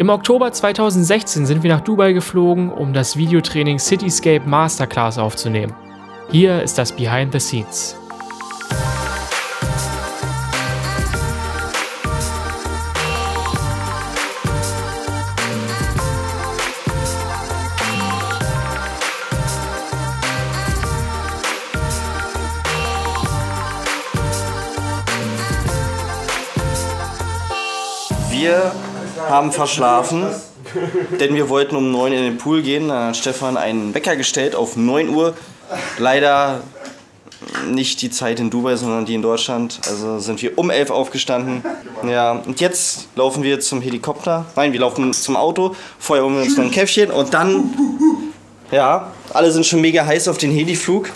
Im Oktober 2016 sind wir nach Dubai geflogen, um das Videotraining Cityscape Masterclass aufzunehmen. Hier ist das Behind the Scenes. Wir haben verschlafen, denn wir wollten um 9 in den Pool gehen. Dann hat Stefan einen Wecker gestellt auf 9 Uhr. Leider nicht die Zeit in Dubai, sondern die in Deutschland. Also sind wir um 11 aufgestanden. Ja, und jetzt laufen wir zum Helikopter. Nein, wir laufen zum Auto. Vorher holen wir uns noch ein Käffchen und dann, ja, alle sind schon mega heiß auf den Heliflug.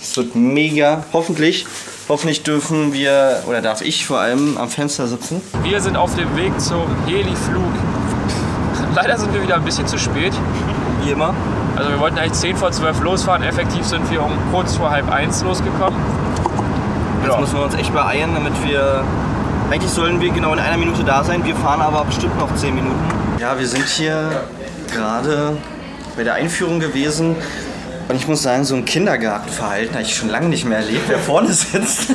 Es wird mega, hoffentlich. Hoffentlich dürfen wir, oder darf ich vor allem, am Fenster sitzen. Wir sind auf dem Weg zum Heliflug. Leider sind wir wieder ein bisschen zu spät. Wie immer. Also wir wollten eigentlich 10 vor 12 losfahren. Effektiv sind wir um kurz vor halb eins losgekommen. Jetzt müssen wir uns echt beeilen, damit wir. Eigentlich sollen wir genau in einer Minute da sein. Wir fahren aber bestimmt noch 10 Minuten. Ja, wir sind hier gerade bei der Einführung gewesen. Und ich muss sagen, so ein Kindergartenverhalten habe ich schon lange nicht mehr erlebt, wer vorne sitzt.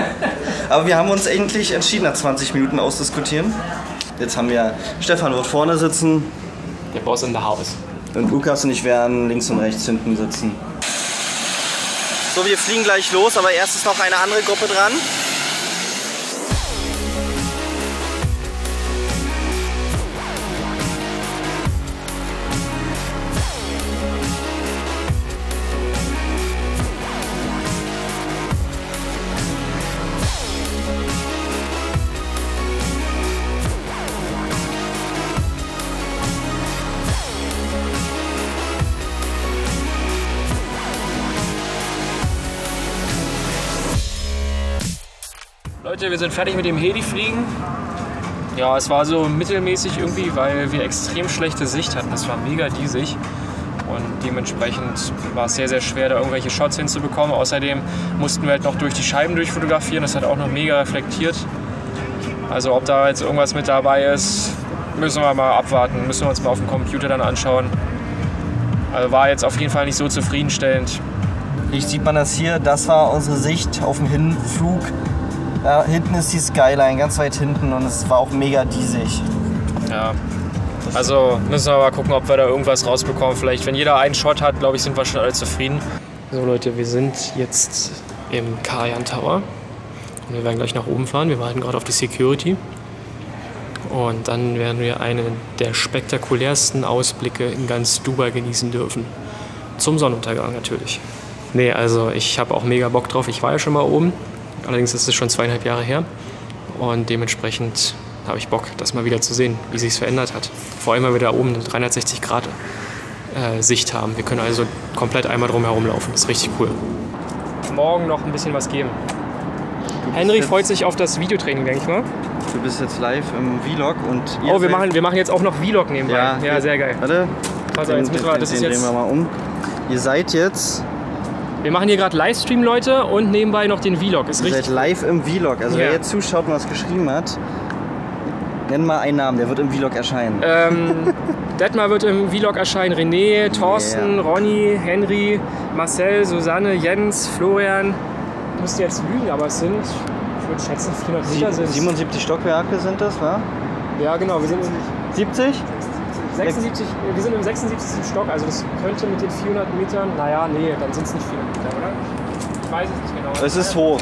aber wir haben uns endlich entschieden, nach 20 Minuten ausdiskutieren. Jetzt haben wir Stefan wird vorne sitzen. Der Boss in the house. Und Lukas und ich werden links und rechts hinten sitzen. So, wir fliegen gleich los, aber erst ist noch eine andere Gruppe dran. Leute, wir sind fertig mit dem Heli-Fliegen. Ja, es war so mittelmäßig irgendwie, weil wir extrem schlechte Sicht hatten. Es war mega diesig. Und dementsprechend war es sehr, sehr schwer, da irgendwelche Shots hinzubekommen. Außerdem mussten wir halt noch durch die Scheiben durchfotografieren. Das hat auch noch mega reflektiert. Also ob da jetzt irgendwas mit dabei ist, müssen wir mal abwarten. Müssen wir uns mal auf dem Computer dann anschauen. Also war jetzt auf jeden Fall nicht so zufriedenstellend. Hier sieht man das hier. Das war unsere Sicht auf dem Hinflug. Da hinten ist die Skyline, ganz weit hinten. Und es war auch mega diesig. Ja. Also müssen wir mal gucken, ob wir da irgendwas rausbekommen. Vielleicht, wenn jeder einen Shot hat, glaube ich, sind wir schon alle zufrieden. So Leute, wir sind jetzt im Kayan Tower. Und wir werden gleich nach oben fahren. Wir warten gerade auf die Security. Und dann werden wir einen der spektakulärsten Ausblicke in ganz Dubai genießen dürfen. Zum Sonnenuntergang natürlich. Nee, also ich habe auch mega Bock drauf. Ich war ja schon mal oben. Allerdings ist es schon zweieinhalb Jahre her. Und dementsprechend habe ich Bock, das mal wieder zu sehen, wie sich es verändert hat. Vor allem, weil wir da oben eine 360 Grad äh, Sicht haben. Wir können also komplett einmal drum herum laufen. Das ist richtig cool. Morgen noch ein bisschen was geben. Henry freut sich auf das Videotraining, denke ich mal. Du bist jetzt live im Vlog und ihr Oh, wir machen, wir machen jetzt auch noch Vlog nebenbei. Ja, wir- sehr geil. Warte. Also, Den- jetzt müssen wir, den- das ist den jetzt, drehen wir mal um. Ihr seid jetzt, wir machen hier gerade Livestream, Leute, und nebenbei noch den Vlog. Ist ihr richtig. seid live im Vlog. Also wer Ja. jetzt zuschaut und was geschrieben hat, nenn mal einen Namen, der wird im Vlog erscheinen. Ähm, Detmar wird im Vlog erscheinen. René, Thorsten, Yeah. Ronny, Henry, Marcel, Susanne, Jens, Florian. Ich müsste jetzt lügen, aber es sind, ich würde schätzen, 400 Meter sind es. 77 Stockwerke sind das, wa? Ja, genau. Wir sind, im 70? 76, wir sind im 76. Stock, also das könnte mit den 400 Metern, naja, nee, dann sind es nicht 400 Meter, oder? Ich weiß es nicht genau. Es ist hoch.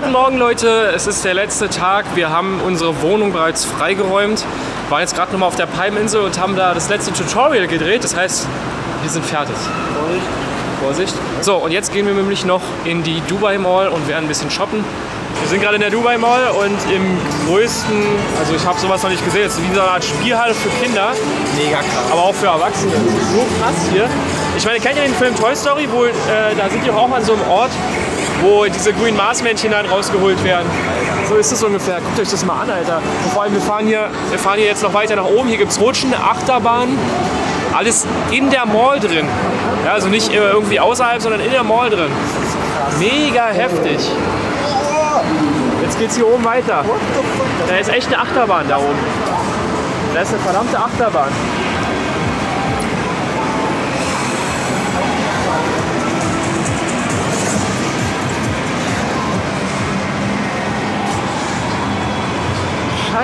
Guten Morgen, Leute. Es ist der letzte Tag. Wir haben unsere Wohnung bereits freigeräumt. Waren jetzt gerade nochmal auf der Palminsel und haben da das letzte Tutorial gedreht. Das heißt, wir sind fertig. Vorsicht. So, und jetzt gehen wir nämlich noch in die Dubai Mall und werden ein bisschen shoppen. Wir sind gerade in der Dubai Mall und im größten, also ich habe sowas noch nicht gesehen, es ist wie so eine Art Spielhalle für Kinder, Mega krass. aber auch für Erwachsene. Das ist so krass hier. Ich meine, kennt ihr den Film Toy Story, wo äh, da sind die auch an so einem Ort, wo diese Green Mars Männchen dann rausgeholt werden. So ist es ungefähr. Guckt euch das mal an, Alter. Und vor allem, wir fahren hier, wir fahren hier jetzt noch weiter nach oben. Hier gibt es Rutschen, Achterbahn. Alles in der Mall drin. Ja, also nicht irgendwie außerhalb, sondern in der Mall drin. Mega heftig. Jetzt geht's hier oben weiter. Da ist echt eine Achterbahn da oben. Da ist eine verdammte Achterbahn.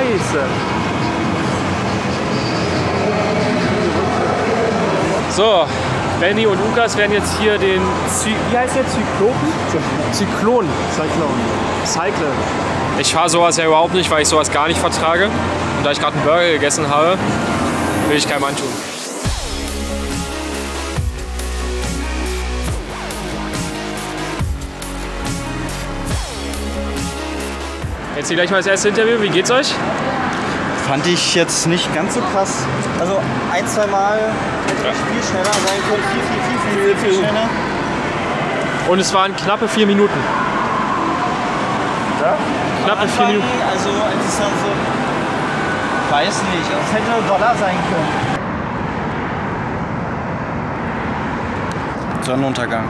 Scheiße. So, Benny und Lukas werden jetzt hier den Zy wie heißt der Zyklopen? Zyklon. Cyclone. Cycle. Ich fahre sowas ja überhaupt nicht, weil ich sowas gar nicht vertrage. Und da ich gerade einen Burger gegessen habe, will ich keinem antun. Jetzt hier gleich mal das erste Interview. Wie geht's euch? Fand ich jetzt nicht ganz so krass. Also ein, zwei Mal hätte ich viel schneller sein können. Viel, viel, viel, viel, viel, viel schneller. Und es waren knappe vier Minuten. Ja? Knappe vier Minuten. Also als es dann so, weiß nicht, es hätte Dollar sein können. Sonnenuntergang.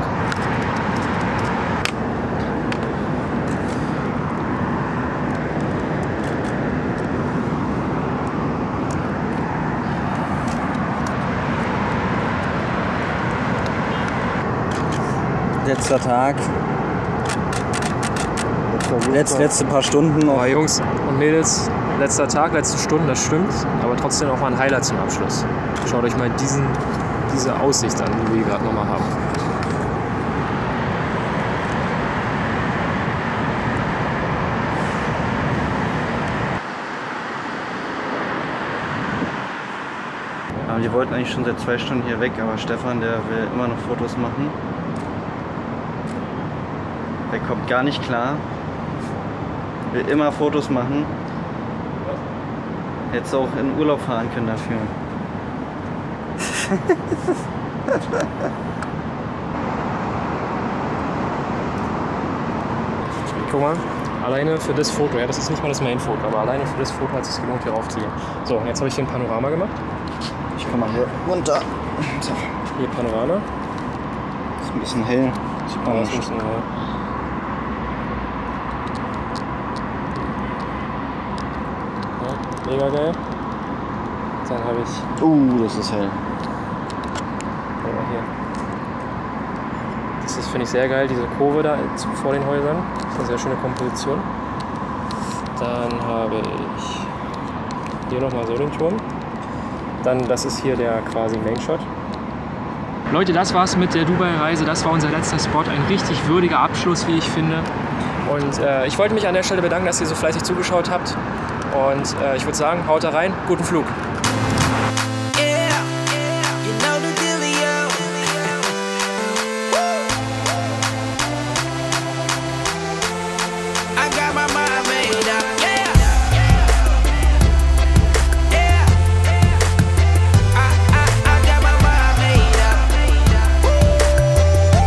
Letzter Tag. Letz, letzte paar Stunden. Oh, Jungs und Mädels, letzter Tag, letzte Stunde, das stimmt. Aber trotzdem auch mal ein Highlight zum Abschluss. Schaut euch mal diesen, diese Aussicht an, die wir gerade nochmal haben. Aber wir wollten eigentlich schon seit zwei Stunden hier weg, aber Stefan, der will immer noch Fotos machen. Der kommt gar nicht klar. Will immer Fotos machen. Hättest auch in Urlaub fahren können dafür. Guck mal, alleine für das Foto, ja, das ist nicht mal das Main-Foto, aber alleine für das Foto hat es sich gelohnt, hier raufzugehen. So, jetzt habe ich hier ein Panorama gemacht. Ich komm mal hier runter. Hier Panorama. Ist ein bisschen hell. Sieht man nicht. ist ein, äh, ja, mega geil. Dann habe ich Uh, das ist hell. Guck mal hier. Das ist, finde ich, sehr geil, diese Kurve da vor den Häusern. Das ist eine sehr schöne Komposition. Dann habe ich hier nochmal so den Turm. Dann, das ist hier der quasi Main Shot. Leute, das war's mit der Dubai-Reise. Das war unser letzter Spot. Ein richtig würdiger Abschluss, wie ich finde. Und äh, ich wollte mich an der Stelle bedanken, dass ihr so fleißig zugeschaut habt. Und äh, ich würde sagen, haut da rein. Guten Flug.